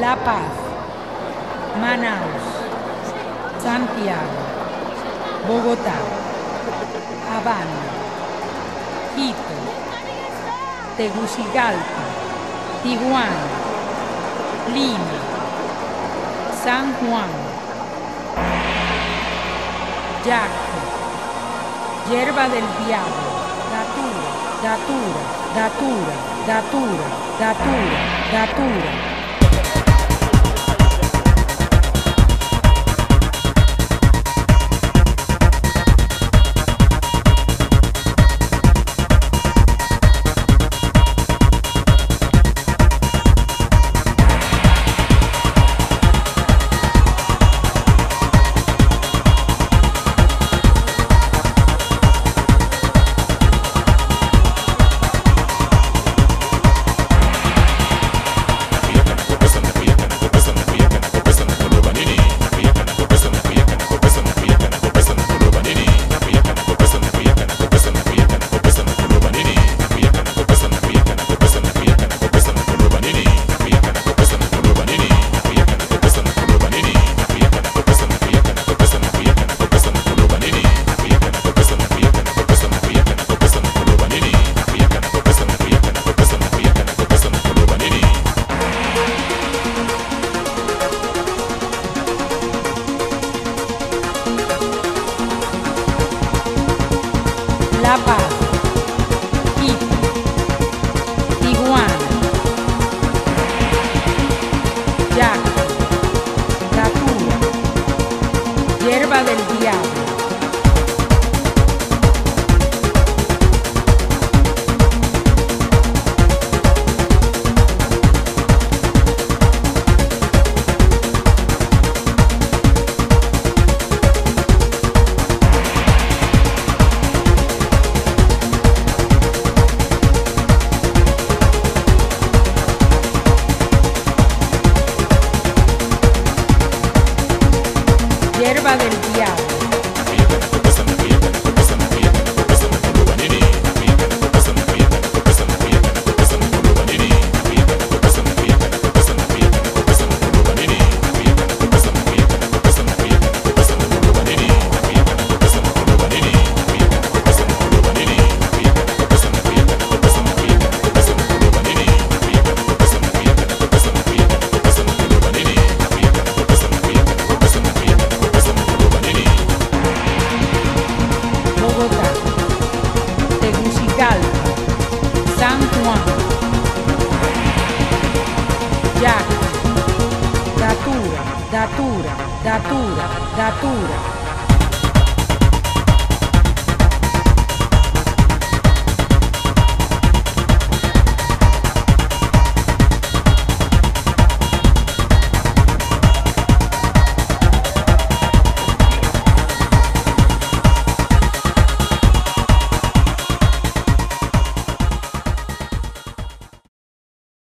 La Paz, Manaus, Santiago, Bogotá, Habana, Quito, Tegucigalpa, Tijuana, Lima, San Juan, Yaco, Hierba del Diablo, Datura, Datura, Datura, Datura, Datura, Datura. Diablo. Bogotá, Datura, Datura, Datura,